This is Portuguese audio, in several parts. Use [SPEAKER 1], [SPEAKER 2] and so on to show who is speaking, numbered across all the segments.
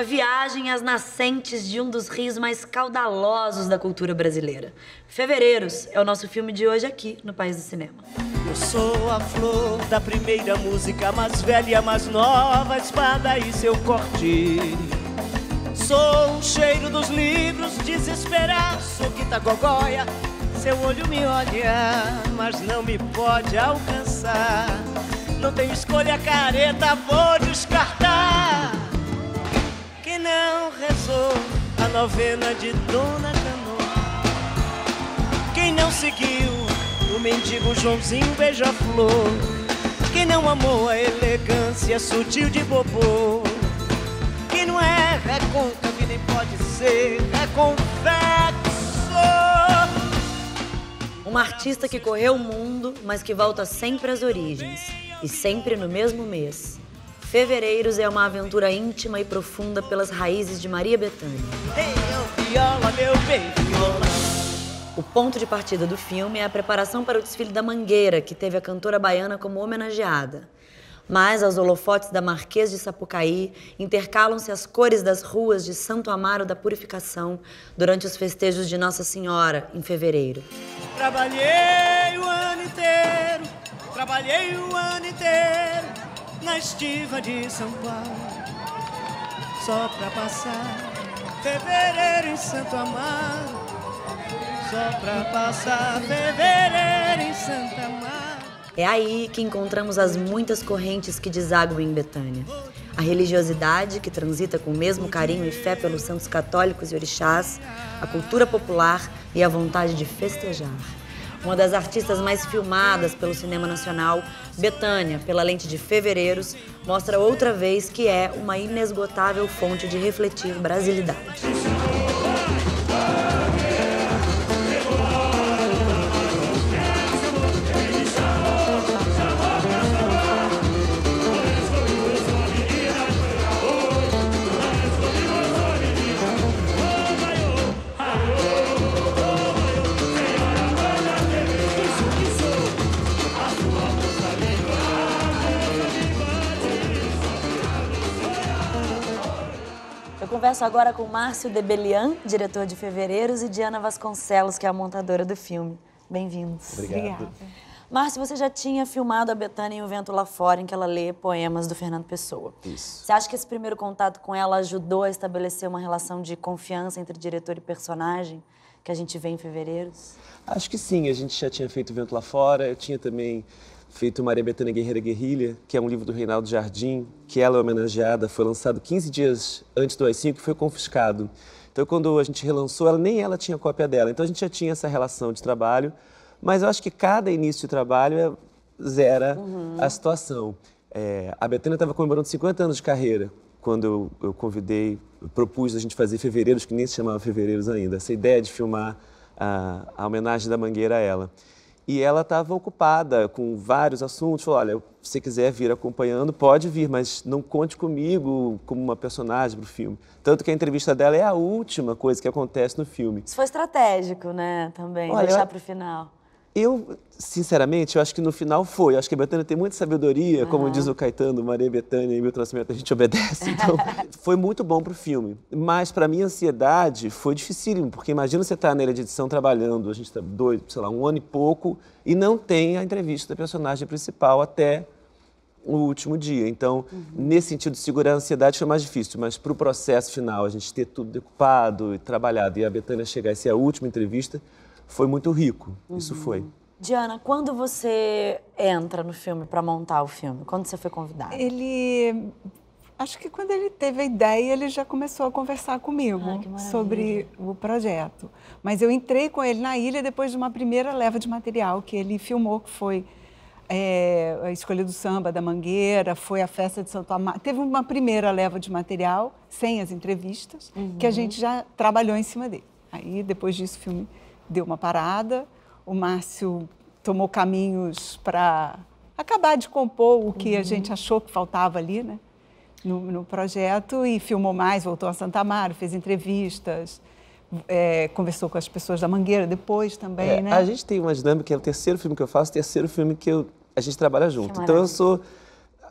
[SPEAKER 1] Uma viagem às nascentes de um dos rios mais caudalosos da cultura brasileira. Fevereiros é o nosso filme de hoje aqui no País do Cinema.
[SPEAKER 2] Eu sou a flor da primeira música, mais velha, mais nova, espada e seu corte. Sou o cheiro dos livros, desesperar, sou quitagogóia. Seu olho me olha, mas não me pode alcançar. Não tenho escolha, careta, vou descartar não rezou a novena de Dona Canoa? Quem não seguiu o mendigo Joãozinho beija-flor? Quem não amou a elegância sutil de Bobô? Quem não é recôncavo nem pode ser reconvexo?
[SPEAKER 1] Uma artista que correu o mundo, mas que volta sempre às origens. E sempre no mesmo mês. Fevereiros é uma aventura íntima e profunda pelas raízes de Maria Bethânia. O ponto de partida do filme é a preparação para o desfile da Mangueira, que teve a cantora baiana como homenageada. Mas aos holofotes da Marquês de Sapucaí intercalam-se as cores das ruas de Santo Amaro da Purificação durante os festejos de Nossa Senhora, em fevereiro.
[SPEAKER 2] Trabalhei o ano inteiro, trabalhei o ano inteiro na estiva de São Paulo, só pra passar fevereiro em Santo Amaro, só pra passar fevereiro em Santo Amaro.
[SPEAKER 1] É aí que encontramos as muitas correntes que desaguam em Betânia. A religiosidade, que transita com o mesmo carinho e fé pelos santos católicos e orixás, a cultura popular e a vontade de festejar uma das artistas mais filmadas pelo cinema nacional, Betânia, pela lente de Fevereiros, mostra outra vez que é uma inesgotável fonte de refletir brasilidade. Converso agora com Márcio Debelian, diretor de Fevereiros, e Diana Vasconcelos, que é a montadora do filme. Bem-vindos.
[SPEAKER 3] Obrigado.
[SPEAKER 1] Márcio, você já tinha filmado a Betânia em O Vento Lá Fora, em que ela lê poemas do Fernando Pessoa.
[SPEAKER 3] Isso.
[SPEAKER 1] Você acha que esse primeiro contato com ela ajudou a estabelecer uma relação de confiança entre diretor e personagem que a gente vê em Fevereiros?
[SPEAKER 3] Acho que sim. A gente já tinha feito O Vento Lá Fora, eu tinha também feito Maria Bethânia Guerreira Guerrilha, que é um livro do Reinaldo Jardim, que ela é homenageada, foi lançado 15 dias antes do AI-5 e foi confiscado. Então, quando a gente relançou, ela, nem ela tinha cópia dela. Então, a gente já tinha essa relação de trabalho, mas eu acho que cada início de trabalho é, zera uhum. a situação. É, a Betânia estava comemorando 50 anos de carreira, quando eu, eu convidei, eu propus a gente fazer Fevereiros, que nem se chamava Fevereiros ainda, essa ideia de filmar a, a homenagem da Mangueira a ela. E ela estava ocupada com vários assuntos. Falou: olha, se você quiser vir acompanhando, pode vir, mas não conte comigo como uma personagem para o filme. Tanto que a entrevista dela é a última coisa que acontece no filme.
[SPEAKER 1] Isso foi estratégico, né? Também, olha, deixar para o final.
[SPEAKER 3] Eu, sinceramente, eu acho que no final foi. Eu acho que a Betânia tem muita sabedoria, uhum. como diz o Caetano, Maria Betânia e meu Nascimento, a gente obedece. Então, foi muito bom para o filme. Mas para minha ansiedade foi dificílimo, porque imagina você estar tá na área de edição trabalhando, a gente está dois, sei lá, um ano e pouco, e não tem a entrevista da personagem principal até o último dia. Então, uhum. nesse sentido segurar a ansiedade foi mais difícil, mas para o processo final, a gente ter tudo decupado e trabalhado, e a Betânia chegar a ser a última entrevista, foi muito rico. Uhum. Isso foi.
[SPEAKER 1] Diana, quando você entra no filme para montar o filme? Quando você foi convidada?
[SPEAKER 4] Ele acho que quando ele teve a ideia, ele já começou a conversar comigo
[SPEAKER 1] ah,
[SPEAKER 4] sobre o projeto. Mas eu entrei com ele na ilha depois de uma primeira leva de material que ele filmou, que foi é, a Escolha do Samba da Mangueira, foi a festa de Santo Amaro. Teve uma primeira leva de material, sem as entrevistas, uhum. que a gente já trabalhou em cima dele. Aí, depois disso, o filme deu uma parada, o Márcio tomou caminhos para acabar de compor o que uhum. a gente achou que faltava ali, né? No, no, projeto e filmou mais, voltou a Santa Amaro, fez entrevistas, é, conversou com as pessoas da Mangueira depois também, é, né?
[SPEAKER 3] A gente tem uma dinâmica, é o terceiro filme que eu faço, o terceiro filme que eu, a gente trabalha junto. Então eu sou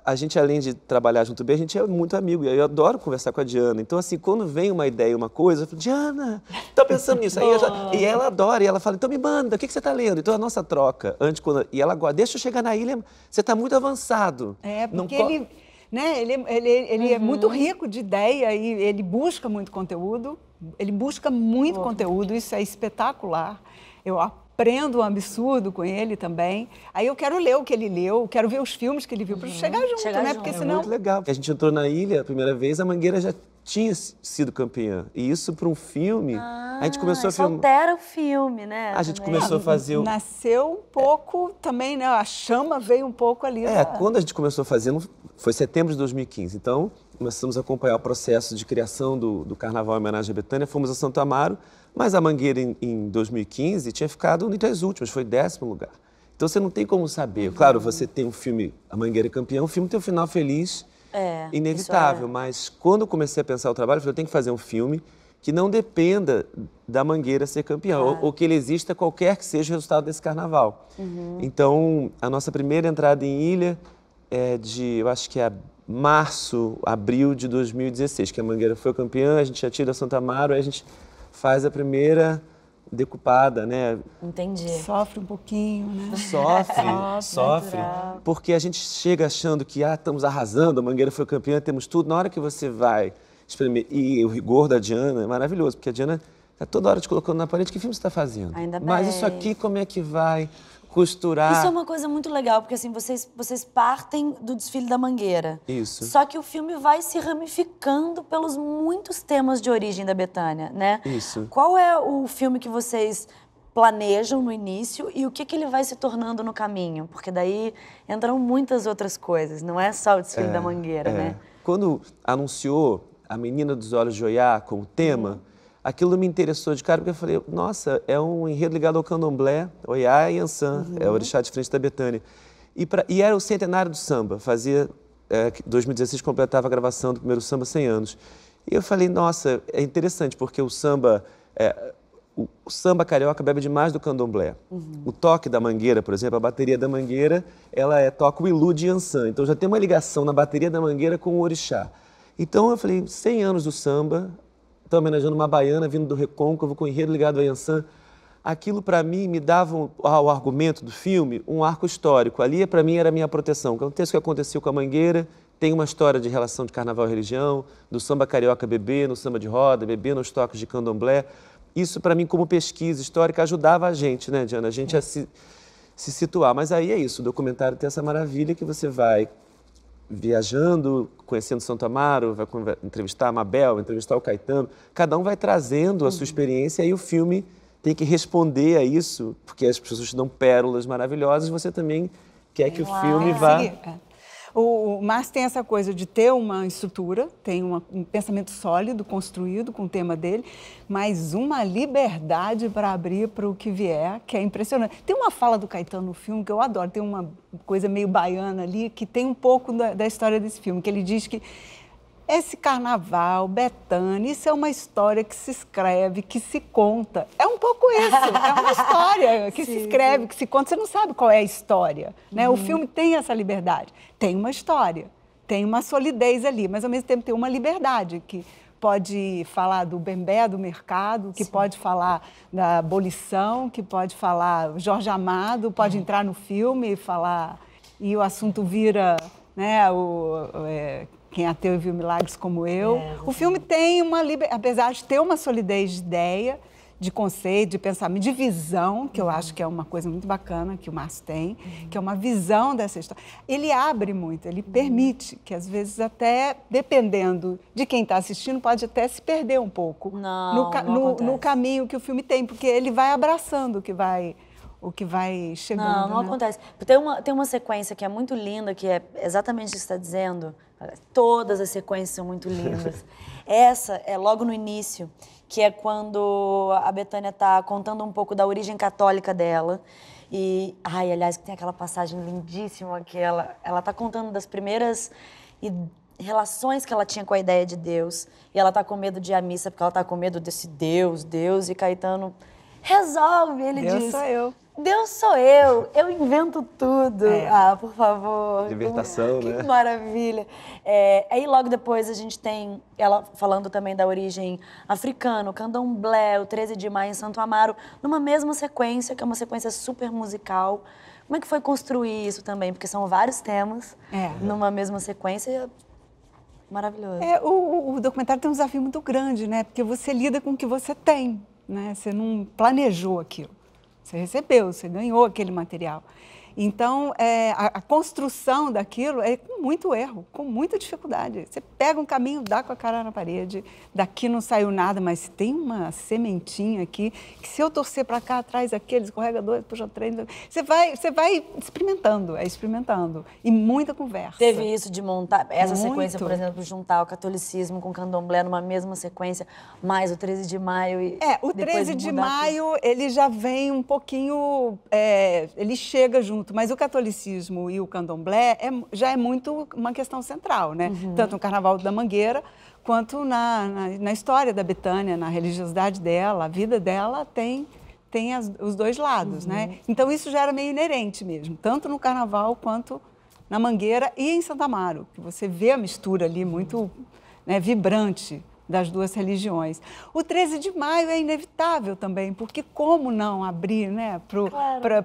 [SPEAKER 3] a gente, além de trabalhar junto bem, a gente é muito amigo. E eu adoro conversar com a Diana. Então, assim, quando vem uma ideia, uma coisa, eu falo, Diana, tô pensando nisso. Aí já, e ela adora, e ela fala, então me manda, o que, que você está lendo? Então, a nossa troca, antes, quando, e ela gosta, deixa eu chegar na ilha, você está muito avançado.
[SPEAKER 4] É, porque Não ele, né, ele, ele, ele uhum. é muito rico de ideia e ele busca muito conteúdo, ele busca muito conteúdo, isso é espetacular. Eu aprendo um absurdo com ele também. Aí eu quero ler o que ele leu, quero ver os filmes que ele viu, para uhum. chegar junto, chegar né?
[SPEAKER 3] Junto. Porque é senão... muito legal. A gente entrou na ilha a primeira vez, a Mangueira já tinha sido campeã. E isso para um filme, ah, a gente começou a filmar.
[SPEAKER 1] altera o filme, né?
[SPEAKER 3] A gente começou a fazer o...
[SPEAKER 4] Nasceu um pouco é. também, né? A chama veio um pouco ali.
[SPEAKER 3] É, da... quando a gente começou a fazer, foi setembro de 2015. Então, começamos a acompanhar o processo de criação do, do Carnaval em homenagem à Betânia. Fomos a Santo Amaro, mas a Mangueira, em, em 2015, tinha ficado entre as últimas, foi décimo lugar. Então você não tem como saber. Uhum. Claro, você tem um filme, A Mangueira é Campeão, o filme tem um final feliz, é, inevitável. É... Mas quando eu comecei a pensar o trabalho, eu falei, eu tenho que fazer um filme que não dependa da Mangueira ser campeão, ou, ou, que ele exista qualquer que seja o resultado desse carnaval. Uhum. Então, a nossa primeira entrada em Ilha é de, eu acho que é março, abril de 2016, que a Mangueira foi campeã, a gente já tira Santa Amaro, aí a gente faz a primeira decupada, né?
[SPEAKER 1] Entendi.
[SPEAKER 4] Sofre um pouquinho, né?
[SPEAKER 3] Sofre, sofre. Porque a gente chega achando que ah, estamos arrasando, a Mangueira foi campeã, temos tudo. Na hora que você vai experimentar, e o rigor da Diana é maravilhoso, porque a Diana está toda hora te colocando na parede, que filme você está fazendo?
[SPEAKER 1] Ainda bem.
[SPEAKER 3] Mas isso aqui, como é que vai? Costurar.
[SPEAKER 1] Isso é uma coisa muito legal, porque assim, vocês, vocês partem do desfile da Mangueira.
[SPEAKER 3] Isso.
[SPEAKER 1] Só que o filme vai se ramificando pelos muitos temas de origem da Betânia, né?
[SPEAKER 3] Isso.
[SPEAKER 1] Qual é o filme que vocês planejam no início e o que, que ele vai se tornando no caminho? Porque daí entram muitas outras coisas, não é só o desfile é, da Mangueira,
[SPEAKER 3] é.
[SPEAKER 1] né?
[SPEAKER 3] Quando anunciou A Menina dos Olhos de Oiá como tema, uhum aquilo me interessou de cara, porque eu falei, nossa, é um enredo ligado ao candomblé, Oiá e Ansan, uhum. é o orixá de frente da Betânia. E, pra, e era o centenário do samba, fazia, é, 2016 completava a gravação do primeiro samba 100 anos. E eu falei, nossa, é interessante, porque o samba, é, o, o, samba carioca bebe demais do candomblé. Uhum. O toque da mangueira, por exemplo, a bateria da mangueira, ela é toca o ilu de Ansan. Então já tem uma ligação na bateria da mangueira com o orixá. Então eu falei, 100 anos do samba, Estou homenageando uma baiana vindo do Recôncavo com o enredo ligado a Yansan. Aquilo, para mim, me dava ao argumento do filme um arco histórico. Ali, para mim, era a minha proteção. O que aconteceu com a Mangueira, tem uma história de relação de carnaval e religião, do samba carioca bebê, no samba de roda, bebê nos toques de candomblé. Isso, para mim, como pesquisa histórica, ajudava a gente, né, Diana? A gente a se, se situar. Mas aí é isso, o documentário tem essa maravilha que você vai viajando, conhecendo Santo Amaro, vai entrevistar a Mabel, entrevistar o Caetano. Cada um vai trazendo a sua uhum. experiência e o filme tem que responder a isso, porque as pessoas te dão pérolas maravilhosas, você também quer que o filme vá é.
[SPEAKER 4] O, Márcio tem essa coisa de ter uma estrutura, tem uma, um pensamento sólido, construído com o tema dele, mas uma liberdade para abrir para o que vier, que é impressionante. Tem uma fala do Caetano no filme que eu adoro, tem uma coisa meio baiana ali, que tem um pouco da, da história desse filme, que ele diz que esse carnaval, Betânia, isso é uma história que se escreve, que se conta. É um pouco isso, é uma história que Sim. se escreve, que se conta. Você não sabe qual é a história. Né? Uhum. O filme tem essa liberdade. Tem uma história, tem uma solidez ali, mas ao mesmo tempo tem uma liberdade que pode falar do bembé do mercado, que Sim. pode falar da abolição, que pode falar Jorge Amado, pode uhum. entrar no filme e falar e o assunto vira né, o, é, quem é ateu e viu milagres como eu. É, o filme tem uma apesar de ter uma solidez de ideia, de conceito, de pensamento, de visão, que eu uhum. acho que é uma coisa muito bacana que o Márcio tem, que é uma visão dessa história. Ele abre muito, ele uhum. permite que às vezes até dependendo de quem está assistindo pode até se perder um pouco
[SPEAKER 1] não,
[SPEAKER 4] no,
[SPEAKER 1] não
[SPEAKER 4] no, no, caminho que o filme tem, porque ele vai abraçando o que vai o que vai chegando.
[SPEAKER 1] Não, não
[SPEAKER 4] né?
[SPEAKER 1] acontece. Tem uma, tem uma sequência que é muito linda, que é exatamente o que você está dizendo, Todas as sequências são muito lindas. Essa é logo no início, que é quando a Betânia está contando um pouco da origem católica dela. E, ai, aliás, tem aquela passagem lindíssima que ela ela está contando das primeiras relações que ela tinha com a ideia de Deus. E ela está com medo de ir à missa porque ela está com medo desse Deus, Deus. E Caetano resolve, ele
[SPEAKER 4] Deus
[SPEAKER 1] diz.
[SPEAKER 4] sou eu.
[SPEAKER 1] Deus sou eu, eu invento tudo.
[SPEAKER 4] É.
[SPEAKER 1] Ah, por favor.
[SPEAKER 3] Libertação,
[SPEAKER 1] que
[SPEAKER 3] né?
[SPEAKER 1] maravilha. É, aí logo depois a gente tem ela falando também da origem africana, o candomblé, o 13 de maio em Santo Amaro, numa mesma sequência, que é uma sequência super musical. Como é que foi construir isso também? Porque são vários temas
[SPEAKER 4] É.
[SPEAKER 1] numa mesma sequência. Maravilhoso.
[SPEAKER 4] É, o, o documentário tem um desafio muito grande, né? Porque você lida com o que você tem, né? Você não planejou aquilo. Você recebeu, você ganhou aquele material. Então, é, a, a construção daquilo é com muito erro, com muita dificuldade. Você pega um caminho, dá com a cara na parede, daqui não saiu nada, mas tem uma sementinha aqui, que se eu torcer para cá, atrás aquele, escorrega dois, puxa três, você vai, você vai experimentando, é experimentando. E muita conversa.
[SPEAKER 1] Teve isso de montar, essa
[SPEAKER 4] Muito.
[SPEAKER 1] sequência, por exemplo, juntar o catolicismo com o candomblé numa mesma sequência, mais o 13 de maio e
[SPEAKER 4] É, o
[SPEAKER 1] depois
[SPEAKER 4] 13 de
[SPEAKER 1] mudar tudo.
[SPEAKER 4] maio, ele já vem um pouquinho, é, ele chega junto, mas o catolicismo e o candomblé é- já é muito uma questão central, né?
[SPEAKER 1] Uhum.
[SPEAKER 4] Tanto no Carnaval da Mangueira, quanto na, na, na história da Betânia, na religiosidade dela, a vida dela tem, tem as- os dois lados,
[SPEAKER 1] Uhum.
[SPEAKER 4] né? Então isso já era meio inerente mesmo, tanto no Carnaval quanto na Mangueira e em Santa Amaro, que você vê a mistura ali muito né, vibrante das duas religiões. O 13 de maio é inevitável também, porque como não abrir né,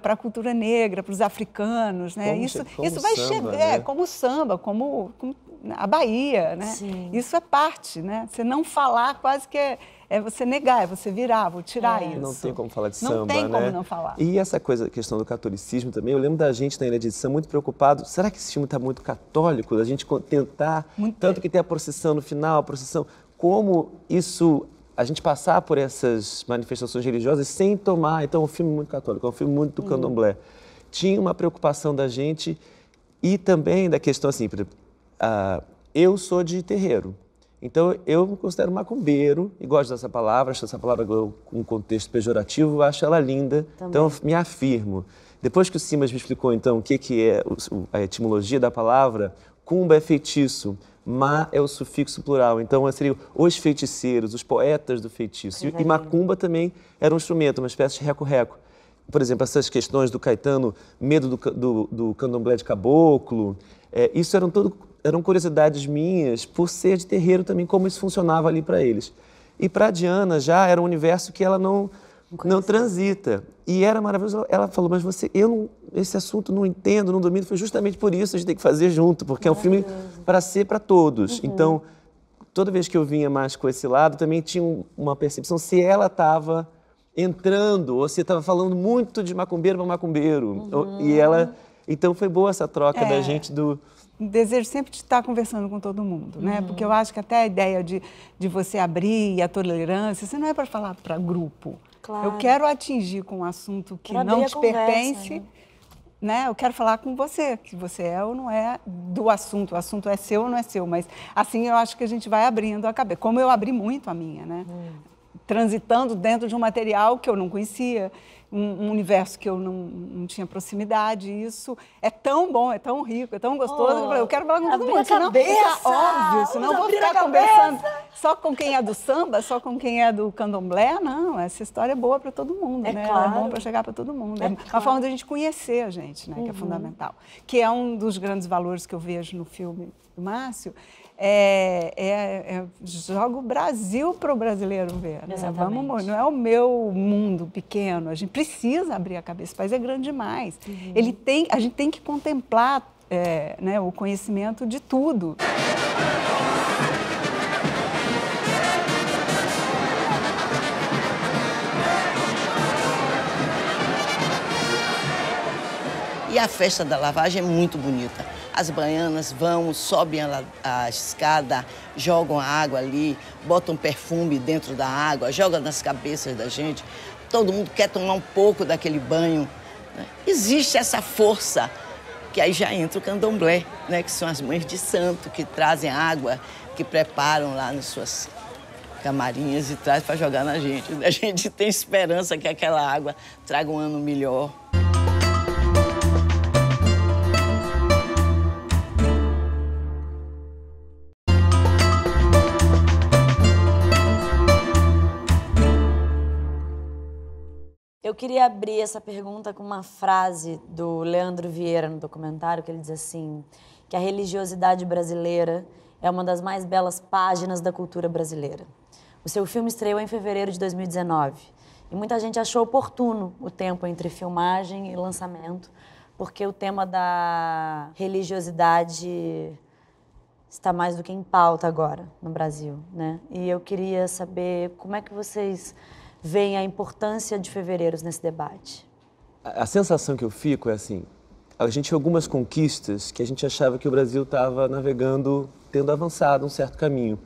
[SPEAKER 4] para a cultura negra, para os africanos? Né?
[SPEAKER 3] Como
[SPEAKER 4] isso,
[SPEAKER 3] como
[SPEAKER 4] isso vai
[SPEAKER 3] samba,
[SPEAKER 4] chegar,
[SPEAKER 3] né?
[SPEAKER 4] é, como o samba, como, como a Bahia. Né?
[SPEAKER 1] Sim.
[SPEAKER 4] Isso é parte. Né? Você não falar quase que é, é você negar, é você virar, vou tirar isso.
[SPEAKER 3] Não tem como falar de
[SPEAKER 4] Não
[SPEAKER 3] samba,
[SPEAKER 4] tem
[SPEAKER 3] né?
[SPEAKER 4] como não falar.
[SPEAKER 3] E essa coisa, a questão do catolicismo também, eu lembro da gente na Ilha de Edição muito preocupado, será que esse filme está muito católico? Da gente tentar,
[SPEAKER 4] Muito.
[SPEAKER 3] tanto que tem a procissão no final, a procissão, como isso, a gente passar por essas manifestações religiosas sem tomar, então é um filme muito católico, é um filme muito do candomblé. Tinha uma preocupação da gente e também da questão assim, ah, eu sou de terreiro, então, eu me considero macumbeiro e gosto dessa palavra, acho essa palavra com um contexto pejorativo, acho ela linda, então eu me afirmo. Depois que o Simas me explicou, então, o que, que é o- o- a etimologia da palavra, cumba é feitiço, ma é o sufixo plural, então seriam os feiticeiros, os poetas do feitiço. E, e macumba também era um instrumento, uma espécie de reco-reco. Por exemplo, essas questões do Caetano, medo do, do, do candomblé de caboclo, é, isso eram, tudo, eram curiosidades minhas, por ser de terreiro também, como isso funcionava ali para eles. E para a Diana já era um universo que ela não, não transita. E era maravilhoso. Ela- Ela falou, mas você, eu não, esse assunto não entendo, não domino. Foi justamente por isso a gente tem que fazer junto, porque é um filme para ser para todos. Então, toda vez que eu vinha mais com esse lado, também tinha um- uma percepção se ela estava entrando ou se estava falando muito de macumbeiro para macumbeiro. Ou- E ela, então foi boa essa troca da
[SPEAKER 4] É.
[SPEAKER 3] gente do
[SPEAKER 4] desejo sempre de estar conversando com todo mundo, né?
[SPEAKER 1] Uhum.
[SPEAKER 4] Porque eu acho que até a ideia de, de você abrir a tolerância, você não é para falar para grupo.
[SPEAKER 1] Claro.
[SPEAKER 4] Eu quero atingir com um assunto que
[SPEAKER 1] Pra
[SPEAKER 4] não te
[SPEAKER 1] conversa,
[SPEAKER 4] pertence,
[SPEAKER 1] né?
[SPEAKER 4] né? Eu quero falar com você, que você é ou não é do assunto. O assunto é seu ou não é seu, mas assim eu acho que a gente vai abrindo a cabeça. Como eu abri muito a minha, né?
[SPEAKER 1] Hum.
[SPEAKER 4] Transitando dentro de um material que eu não conhecia, um, um universo que eu não, não tinha proximidade. E isso é tão bom, é tão rico, é tão gostoso. que eu falei, eu quero falar com todo mundo,
[SPEAKER 1] a
[SPEAKER 4] senão
[SPEAKER 1] cabeça!
[SPEAKER 4] fica óbvio, senão eu vou
[SPEAKER 1] a
[SPEAKER 4] ficar conversando só com quem é do samba, só com quem é do candomblé. Não, essa história é boa para todo mundo,
[SPEAKER 1] É
[SPEAKER 4] né? Ela é
[SPEAKER 1] claro.
[SPEAKER 4] bom para chegar para todo mundo.
[SPEAKER 1] É
[SPEAKER 4] É, uma
[SPEAKER 1] claro. Uhum.
[SPEAKER 4] forma da gente conhecer a gente, né? Que é fundamental. Que é um dos grandes valores que eu vejo no filme do Márcio. É, é, é joga o Brasil para o brasileiro ver. Né? Vamos, não é o meu mundo pequeno. A gente precisa abrir a cabeça. O país é grande demais.
[SPEAKER 1] Uhum.
[SPEAKER 4] Ele tem, a gente tem que contemplar é, né, o conhecimento de tudo.
[SPEAKER 5] E a festa da lavagem é muito bonita. As baianas vão, sobem a, a escada, jogam a água ali, botam perfume dentro da água, jogam nas cabeças da gente. Todo mundo quer tomar um pouco daquele banho. né? Existe essa força, que aí já entra o candomblé, né? que são as mães de santo, que trazem água, que preparam lá nas suas camarinhas e traz para jogar na gente. A gente tem esperança que aquela água traga um ano melhor.
[SPEAKER 1] Eu queria abrir essa pergunta com uma frase do Leandro Vieira no documentário, que ele diz assim: que a religiosidade brasileira é uma das mais belas páginas da cultura brasileira. O seu filme estreou em fevereiro de 2019 e muita gente achou oportuno o tempo entre filmagem e lançamento, porque o tema da religiosidade está mais do que em pauta agora no Brasil, né? E eu queria saber como é que vocês veem a importância de fevereiros nesse debate.
[SPEAKER 3] A, a sensação que eu fico é assim, a gente tinha algumas conquistas que a gente achava que o Brasil estava navegando, tendo avançado um certo caminho.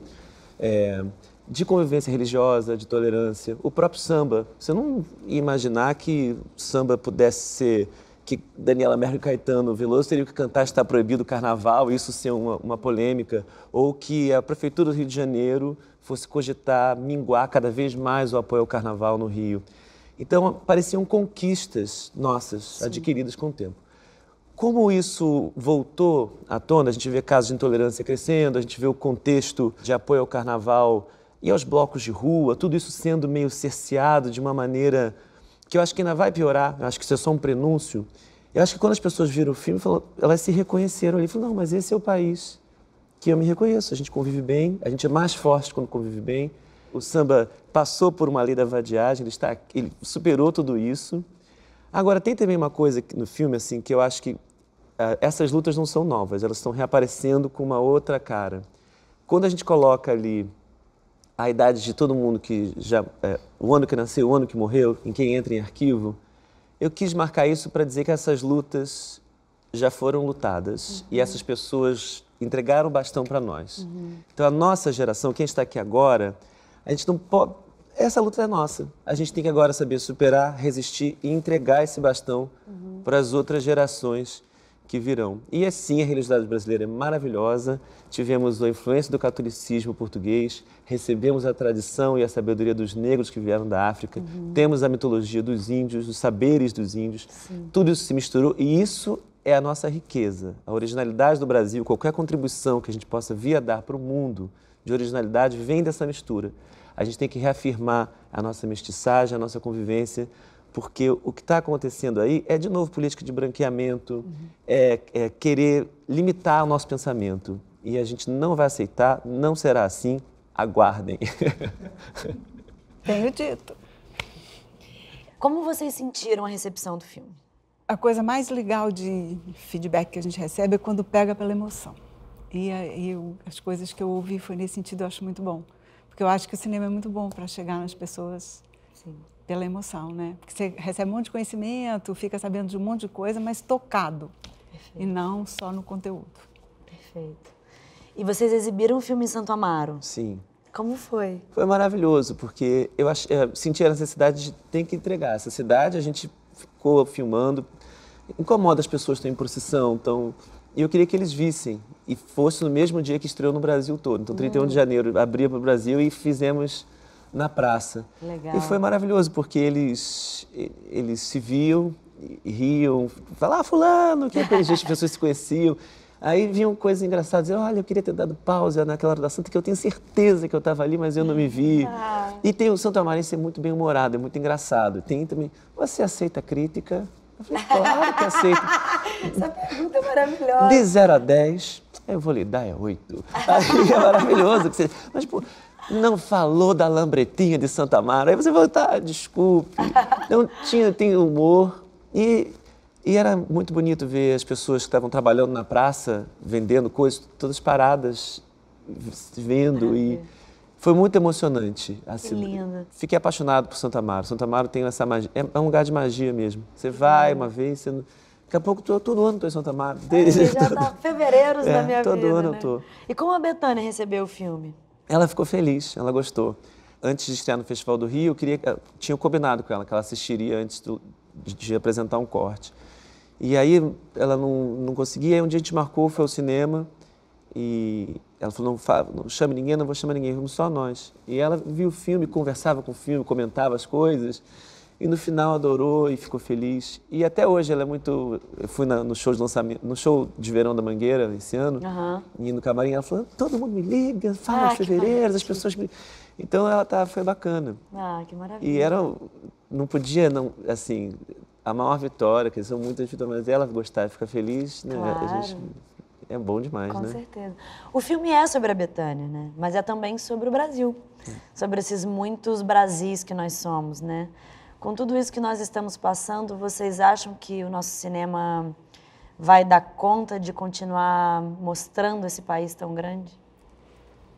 [SPEAKER 3] É, de convivência religiosa, de tolerância. O próprio samba. Você não ia imaginar que samba pudesse ser que Daniela e Caetano Veloso teriam que cantar Está Proibido o Carnaval, isso ser uma, uma, polêmica, ou que a Prefeitura do Rio de Janeiro fosse cogitar minguar cada vez mais o apoio ao Carnaval no Rio. Então, pareciam conquistas nossas, Sim. adquiridas com o tempo. Como isso voltou à tona, a gente vê casos de intolerância crescendo, a gente vê o contexto de apoio ao Carnaval e aos blocos de rua, tudo isso sendo meio cerceado de uma maneira que eu acho que ainda vai piorar, eu acho que isso é só um prenúncio. Eu acho que quando as pessoas viram o filme, elas se reconheceram ali. Falaram, não, mas esse é o país que eu me reconheço. A gente convive bem, a gente é mais forte quando convive bem. O samba passou por uma lei da vadiagem, ele, está, ele superou tudo isso. Agora, tem também uma coisa no filme assim que eu acho que uh, essas lutas não são novas, elas estão reaparecendo com uma outra cara. Quando a gente coloca ali a idade de todo mundo que já. É, o ano que nasceu, o ano que morreu, em quem entra em arquivo, eu quis marcar isso para dizer que essas lutas já foram lutadas uhum. e essas pessoas entregaram o bastão para nós. Uhum. Então, a nossa geração, quem está aqui agora, a gente não pode. Essa luta é nossa. A gente tem que agora saber superar, resistir e entregar esse bastão uhum. para as outras gerações que virão. E assim, a religiosidade brasileira é maravilhosa. Tivemos a influência do catolicismo português, recebemos a tradição e a sabedoria dos negros que vieram da África, uhum. temos a mitologia dos índios, os saberes dos índios. Sim. Tudo isso se misturou e isso é a nossa riqueza. A originalidade do Brasil, qualquer contribuição que a gente possa vir a dar para o mundo de originalidade vem dessa mistura. A gente tem que reafirmar a nossa mestiçagem, a nossa convivência, porque o que está acontecendo aí é, de novo, política de branqueamento, uhum. é, é, querer limitar o nosso pensamento. E a gente não vai aceitar, não será assim, aguardem.
[SPEAKER 4] Tenho dito.
[SPEAKER 1] Como vocês sentiram a recepção do filme?
[SPEAKER 4] A coisa mais legal de feedback que a gente recebe é quando pega pela emoção. E, e as coisas que eu ouvi foi nesse sentido, eu acho muito bom. Porque eu acho que o cinema é muito bom para chegar nas pessoas. Sim pela emoção, né? Porque você recebe um monte de conhecimento, fica sabendo de um monte de coisa, mas tocado. Perfeito. E não só no conteúdo.
[SPEAKER 1] Perfeito. E vocês exibiram o filme em Santo Amaro?
[SPEAKER 3] Sim.
[SPEAKER 1] Como foi?
[SPEAKER 3] Foi maravilhoso, porque eu, ach, eu senti a necessidade de ter que entregar. Essa cidade, a gente ficou filmando, incomoda as pessoas estão em procissão, então... E eu queria que eles vissem, e fosse no mesmo dia que estreou no Brasil todo. Então, 31 hum. de janeiro, abria para o Brasil e fizemos na praça.
[SPEAKER 1] Legal.
[SPEAKER 3] E foi maravilhoso, porque eles, eles se viam, riam, falavam, ah, fulano, que as pessoas se conheciam. Aí vinham coisas engraçadas, diziam, olha, eu queria ter dado pausa naquela hora da Santa, que eu tenho certeza que eu estava ali, mas eu não me vi. Ah. E tem o Santo Amarense é muito bem humorado, é muito engraçado. Tem também, você aceita crítica? Eu falei, claro que aceito.
[SPEAKER 1] Essa pergunta é maravilhosa.
[SPEAKER 3] De 0 a 10, eu vou lhe dar é 8. Aí é maravilhoso. Mas, pô, não falou da lambretinha de Santa Mara. Aí você falou, tá, desculpe. Não tinha, tem humor. E, e era muito bonito ver as pessoas que estavam trabalhando na praça, vendendo coisas, todas paradas, vendo. E foi muito emocionante.
[SPEAKER 1] Assim, que lindo.
[SPEAKER 3] Fiquei apaixonado por Santa Mara. Santa Mara tem essa magia. É, é um lugar de magia mesmo. Você vai uma vez, você. Daqui a pouco, tô, todo ano estou em Santa Mara.
[SPEAKER 1] Desde, já tá fevereiros é, da minha
[SPEAKER 3] todo
[SPEAKER 1] vida.
[SPEAKER 3] Todo ano
[SPEAKER 1] né?
[SPEAKER 3] eu tô.
[SPEAKER 1] E como a Betânia recebeu o filme?
[SPEAKER 3] Ela ficou feliz, ela gostou. Antes de estrear no Festival do Rio, eu queria, eu tinha combinado com ela que ela assistiria antes do, de, de, apresentar um corte. E aí ela não, não conseguia, aí um dia a gente marcou, foi ao cinema e ela falou, não, não chame ninguém, não vou chamar ninguém, vamos só nós. E ela viu o filme, conversava com o filme, comentava as coisas. E no final adorou e ficou feliz. E até hoje ela é muito. Eu fui na, no show de lançamento, no show de verão da Mangueira esse ano,
[SPEAKER 1] Aham.
[SPEAKER 3] e no camarim ela falou: todo mundo me liga, fala
[SPEAKER 1] Ah,
[SPEAKER 3] fevereiro, as pessoas me. Então ela tá, foi bacana.
[SPEAKER 1] Ah, que maravilha.
[SPEAKER 3] E era. Não podia, não, assim, a maior vitória, que são muitas vitórias, mas ela gostar e ficar feliz, né? A
[SPEAKER 1] Claro.
[SPEAKER 3] gente, é bom demais,
[SPEAKER 1] Com
[SPEAKER 3] né?
[SPEAKER 1] certeza. O filme é sobre a Betânia, né? Mas é também sobre o Brasil. Sobre esses muitos Brasis que nós somos, né? Com tudo isso que nós estamos passando, vocês acham que o nosso cinema vai dar conta de continuar mostrando esse país tão grande?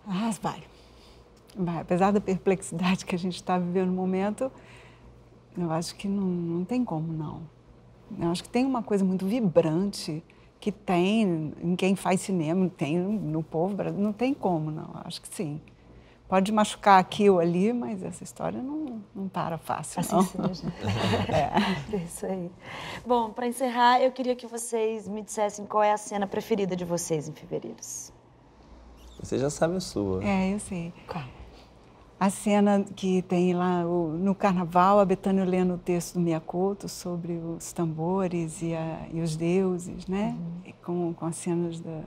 [SPEAKER 4] Ah, vai. Vai. Apesar da perplexidade que a gente está vivendo no momento, eu acho que não, não tem como, não. Eu acho que tem uma coisa muito vibrante que tem em quem faz cinema, tem no povo brasileiro. Não tem como, não. Eu acho que sim. Pode machucar aqui ou ali, mas essa história não, não para fácil,
[SPEAKER 1] Assim
[SPEAKER 4] não.
[SPEAKER 1] seja. é. Isso aí. Bom, para encerrar, eu queria que vocês me dissessem qual é a cena preferida de vocês em Fevereiros.
[SPEAKER 3] Você já sabe a sua.
[SPEAKER 4] É, eu sei. A cena que tem lá o- no carnaval, a Betânia lendo o texto do Miyakoto sobre os tambores e, a- e os deuses, né? E com, com as cenas da,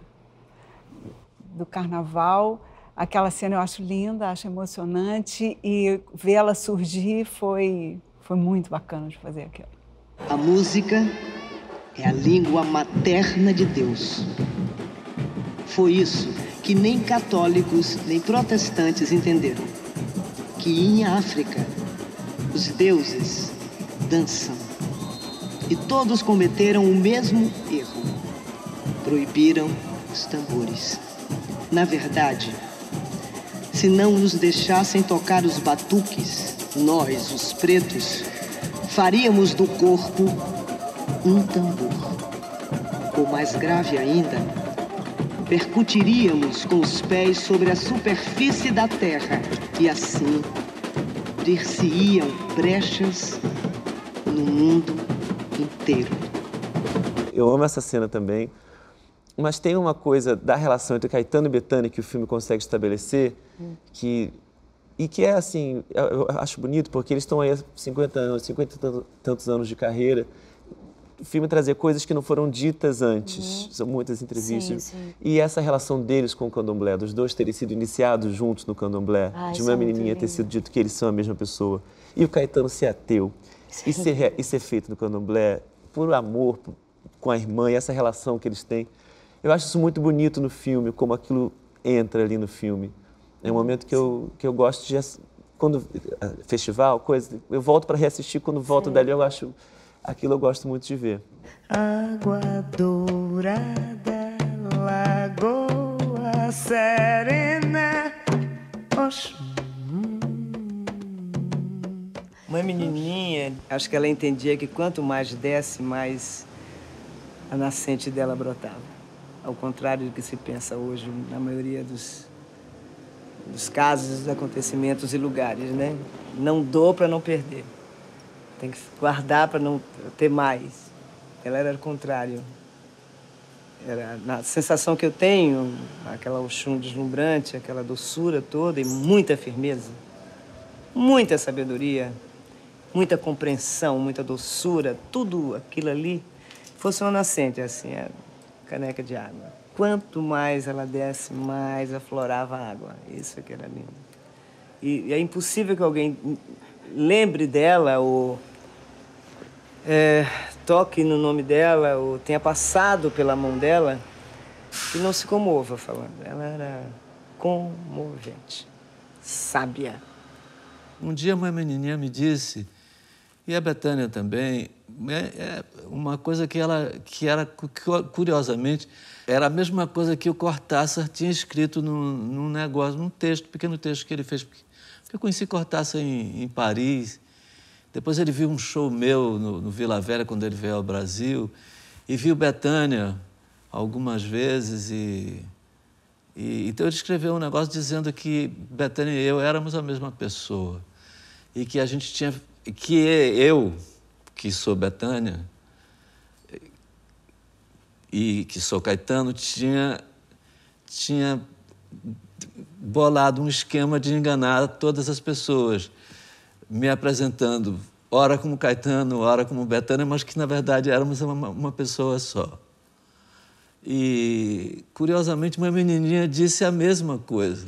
[SPEAKER 4] do carnaval. Aquela cena eu acho linda, acho emocionante e vê-la surgir foi, foi muito bacana de fazer aquilo.
[SPEAKER 6] A música é a língua materna de Deus. Foi isso que nem católicos nem protestantes entenderam. Que em África os deuses dançam. E todos cometeram o mesmo erro. Proibiram os tambores. Na verdade, se não nos deixassem tocar os batuques, nós, os pretos, faríamos do corpo um tambor. Ou mais grave ainda, percutiríamos com os pés sobre a superfície da terra e assim abrir-se-iam brechas no mundo inteiro.
[SPEAKER 3] Eu amo essa cena também. Mas tem uma coisa da relação entre Caetano e Betânia que o filme consegue estabelecer que e que é assim, eu acho bonito porque eles estão aí há 50 anos, 50 e tanto- tantos anos de carreira. Filme trazer coisas que não foram ditas antes. São muitas entrevistas.
[SPEAKER 1] Sim, sim.
[SPEAKER 3] E essa relação deles com o candomblé, dos dois terem sido iniciados juntos no candomblé, de uma
[SPEAKER 1] é
[SPEAKER 3] menininha ter sido dito que eles são a mesma pessoa. E o Caetano ser ateu. E ser, e ser feito no candomblé por amor por- com a irmã e essa relação que eles têm. Eu acho isso muito bonito no filme, como aquilo entra ali no filme. É um momento que eu, que eu gosto de. Quando. eh, Festival, coisa. Eu volto para reassistir. Quando volto dali, eu acho. Aquilo eu gosto muito de ver.
[SPEAKER 2] Água dourada, lagoa serena. Oxum.
[SPEAKER 6] Uma menininha, acho que ela entendia que quanto mais desce, mais a nascente dela brotava. Ao contrário do que se pensa hoje na maioria dos, dos casos, dos acontecimentos e lugares, né? Não dou para não perder. Tem que guardar para não ter mais. Ela era o contrário. Era na sensação que eu tenho, aquela Oxum deslumbrante, aquela doçura toda e muita firmeza muita sabedoria, muita compreensão, muita doçura, tudo aquilo ali fosse uma nascente, assim, a caneca de água. Quanto mais ela desce, mais aflorava a água. Isso que era lindo. E, e é impossível que alguém lembre dela ou é, toque no nome dela ou tenha passado pela mão dela e não se comova falando. Ela era comovente, sábia.
[SPEAKER 7] Um dia uma menininha me disse, e a Betânia também, é, é uma coisa que ela, que era, cu- curiosamente, era a mesma coisa que o Cortázar tinha escrito num, num negócio, num texto, pequeno texto que ele fez. Eu conheci Cortázar em, em Paris, depois ele viu um show meu no, no Vila Velha, quando ele veio ao Brasil, e viu Betânia algumas vezes e... E, então ele escreveu um negócio dizendo que Betânia e eu éramos a mesma pessoa e que a gente tinha que eu que sou Betânia e que sou Caetano tinha tinha bolado um esquema de enganar todas as pessoas me apresentando ora como Caetano, ora como Betânia, mas que na verdade éramos uma, uma pessoa só. E, curiosamente, uma menininha disse a mesma coisa.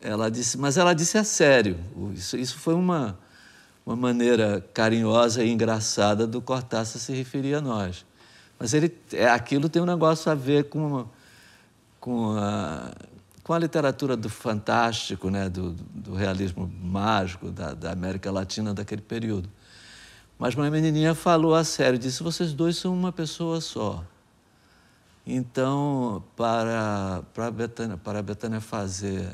[SPEAKER 7] Ela disse, mas ela disse a sério. Isso, isso foi uma, uma maneira carinhosa e engraçada do Cortázar se referir a nós. Mas ele, é, aquilo tem um negócio a ver com, com, a, com a literatura do fantástico, né? do, do realismo mágico da, da América Latina daquele período. Mas uma menininha falou a sério, disse: vocês dois são uma pessoa só. Então, para, para, a, Betânia, para Betânia fazer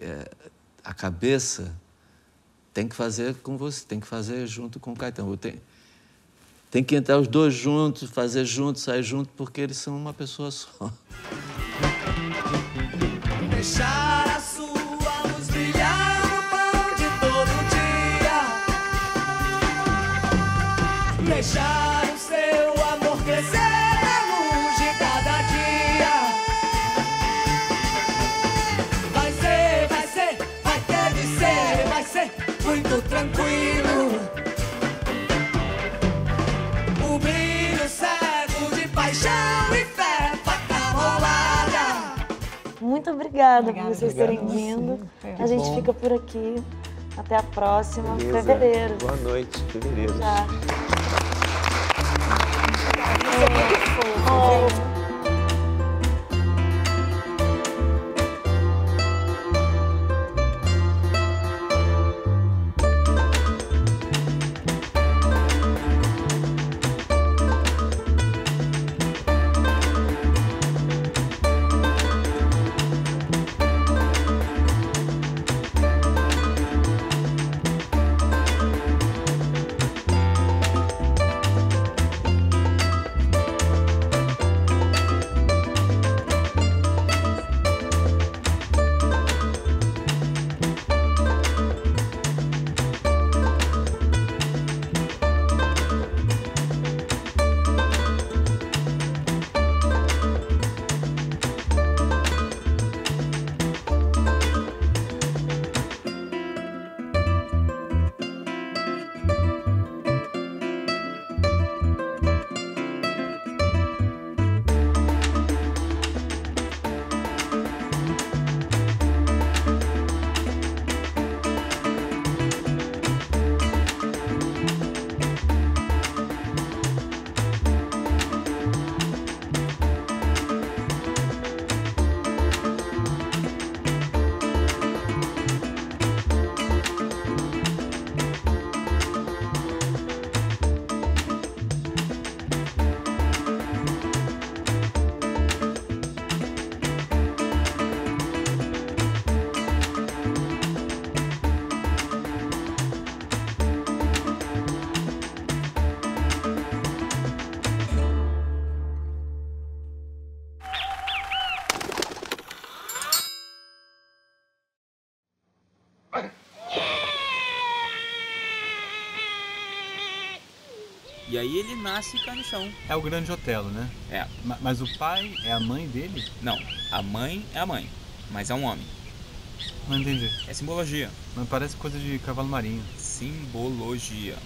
[SPEAKER 7] é, a cabeça, tem que fazer com você, tem que fazer junto com o Caetano. Tem, tem que entrar os dois juntos, fazer junto, sair junto, porque eles são uma pessoa só.
[SPEAKER 2] Deixar a sua luz brilhar no pão de todo dia. Deixar o seu amor crescer. muito tranquilo.
[SPEAKER 1] Muito obrigada, obrigada por vocês terem vindo. A gente bom. fica por aqui. Até a próxima, Beleza. fevereiro.
[SPEAKER 3] Boa noite, fevereiro.
[SPEAKER 1] Já.
[SPEAKER 3] É.
[SPEAKER 8] aí ele nasce e cai no chão.
[SPEAKER 9] É o grande Otelo, né?
[SPEAKER 8] É.
[SPEAKER 9] Mas o pai é a mãe dele?
[SPEAKER 8] Não, a mãe é a mãe, mas é um homem.
[SPEAKER 9] Não entendi.
[SPEAKER 8] É simbologia.
[SPEAKER 9] Mas parece coisa de cavalo marinho.
[SPEAKER 8] Simbologia.